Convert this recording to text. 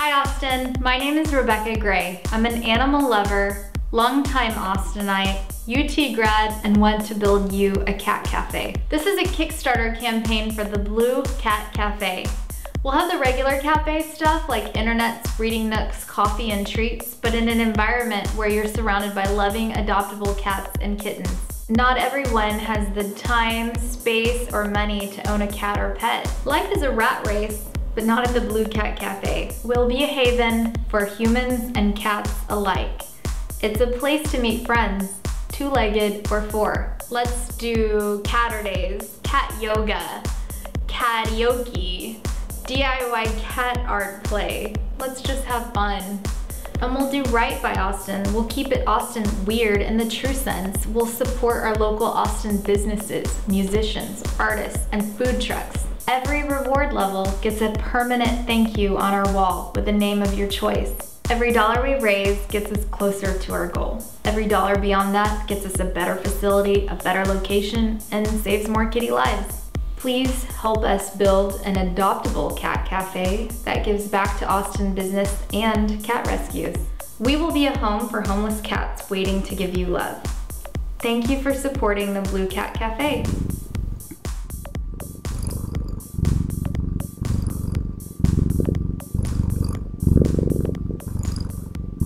Hi Austin, my name is Rebecca Gray. I'm an animal lover, longtime Austinite, UT grad, and want to build you a cat cafe. This is a Kickstarter campaign for the Blue Cat Cafe. We'll have the regular cafe stuff like internets, reading nooks, coffee, and treats, but in an environment where you're surrounded by loving, adoptable cats and kittens. Not everyone has the time, space, or money to own a cat or pet. Life is a rat race, but not at the Blue Cat Cafe. We'll be a haven for humans and cats alike. It's a place to meet friends, two-legged or four. Let's do Catterdays, cat yoga, karaoke, DIY cat art play. Let's just have fun. And we'll do right by Austin. We'll keep it Austin weird in the true sense. We'll support our local Austin businesses, musicians, artists, and food trucks. Every reward level gets a permanent thank you on our wall with the name of your choice. Every dollar we raise gets us closer to our goal. Every dollar beyond that gets us a better facility, a better location, and saves more kitty lives. Please help us build an adoptable cat cafe that gives back to Austin business and cat rescues. We will be a home for homeless cats waiting to give you love. Thank you for supporting the Blue Cat Cafe.